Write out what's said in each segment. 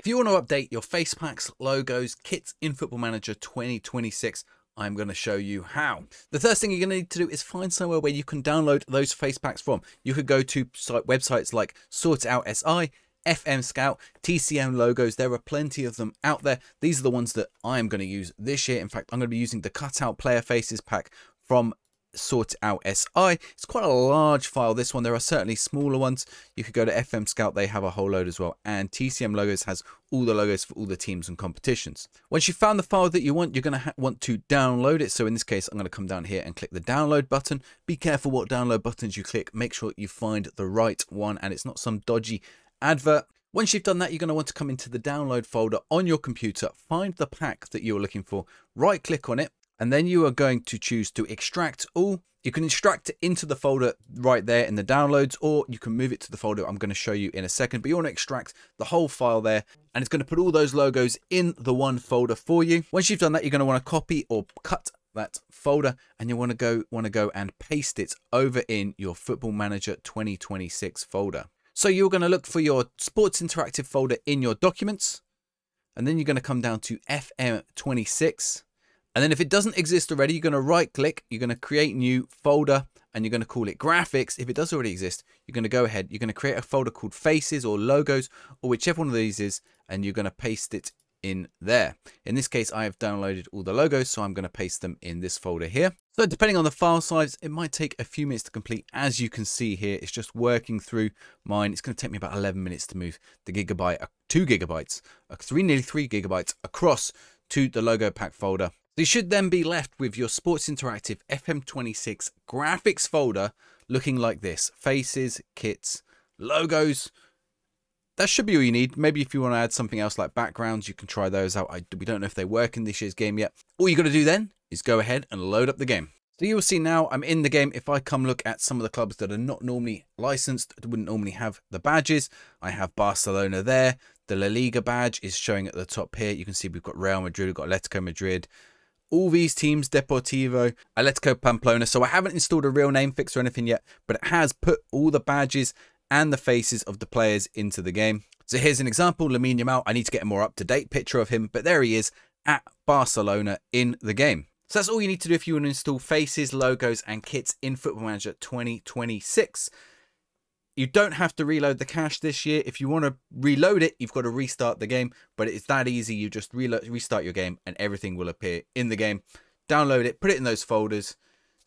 If you want to update your face packs, logos, kits in Football Manager 2026, I'm going to show you how. The first thing you're going to need to do is find somewhere where you can download those face packs from. You could go to websites like Sort Out SI, FM Scout, TCM logos. There are plenty of them out there. These are the ones that I am going to use this year. In fact, I'm going to be using the cutout player faces pack from sort out SI. It's quite a large file, this one. There are certainly smaller ones. You could go to FM Scout, they have a whole load as well. And TCM Logos has all the logos for all the teams and competitions. Once you've found the file that you want, you're going to want to download it. So in this case, I'm going to come down here and click the download button. Be careful what download buttons you click. Make sure you find the right one and it's not some dodgy advert. Once you've done that, you're going to want to come into the download folder on your computer, find the pack that you're looking for, right click on it, and then you are going to choose to extract all. You can extract it into the folder right there in the downloads, or you can move it to the folder I'm going to show you in a second. But you want to extract the whole file there, and it's going to put all those logos in the one folder for you. Once you've done that, you're going to want to copy or cut that folder and you want to go want to go and paste it over in your football manager 2026 folder so you're going to look for your sports interactive folder in your documents and then you're going to come down to fm26 and then if it doesn't exist already, you're going to right click, you're going to create new folder and you're going to call it graphics. If it does already exist, you're going to go ahead, you're going to create a folder called faces or logos or whichever one of these is, and you're going to paste it in there. In this case, I have downloaded all the logos, so I'm going to paste them in this folder here. So depending on the file size, it might take a few minutes to complete. As you can see here, it's just working through mine. It's going to take me about 11 minutes to move the gigabyte, uh, two gigabytes, uh, three, nearly three gigabytes across to the logo pack folder you should then be left with your Sports Interactive FM26 graphics folder looking like this. Faces, kits, logos. That should be all you need. Maybe if you want to add something else like backgrounds, you can try those out. I, we don't know if they work in this year's game yet. All you got to do then is go ahead and load up the game. So you'll see now I'm in the game. If I come look at some of the clubs that are not normally licensed, wouldn't normally have the badges. I have Barcelona there. The La Liga badge is showing at the top here. You can see we've got Real Madrid, we've got Atletico Madrid, all these teams, Deportivo, Atletico Pamplona. So I haven't installed a real name fix or anything yet, but it has put all the badges and the faces of the players into the game. So here's an example, Lamine Yamal. I need to get a more up-to-date picture of him, but there he is at Barcelona in the game. So that's all you need to do if you want to install faces, logos, and kits in Football Manager 2026. You don't have to reload the cache this year. If you want to reload it, you've got to restart the game, but it's that easy. You just reload, restart your game and everything will appear in the game. Download it, put it in those folders.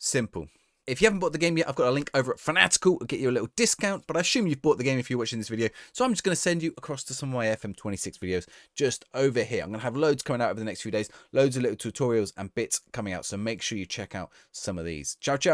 Simple. If you haven't bought the game yet, I've got a link over at Fanatical to get you a little discount, but I assume you've bought the game if you're watching this video. So I'm just going to send you across to some of my FM26 videos just over here. I'm going to have loads coming out over the next few days, loads of little tutorials and bits coming out. So make sure you check out some of these. Ciao, ciao.